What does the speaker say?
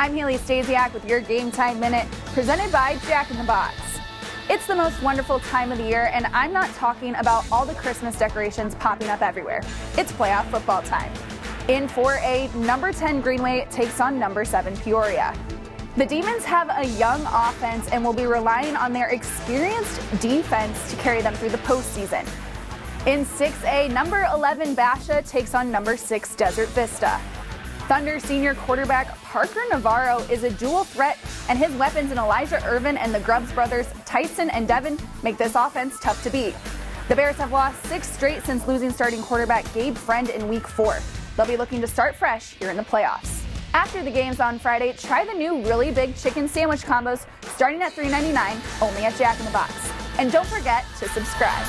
I'm Haley Stasiak with your Game Time Minute, presented by Jack in the Box. It's the most wonderful time of the year, and I'm not talking about all the Christmas decorations popping up everywhere. It's playoff football time. In 4A, number 10 Greenway takes on number 7 Peoria. The Demons have a young offense and will be relying on their experienced defense to carry them through the postseason. In 6A, number 11 Basha takes on number 6 Desert Vista. Thunder senior quarterback Parker Navarro is a dual threat, and his weapons in Elijah Irvin and the Grubbs brothers, Tyson and Devin, make this offense tough to beat. The Bears have lost six straight since losing starting quarterback Gabe Friend in week four. They'll be looking to start fresh here in the playoffs. After the games on Friday, try the new really big chicken sandwich combos starting at $3.99 only at Jack in the Box. And don't forget to subscribe.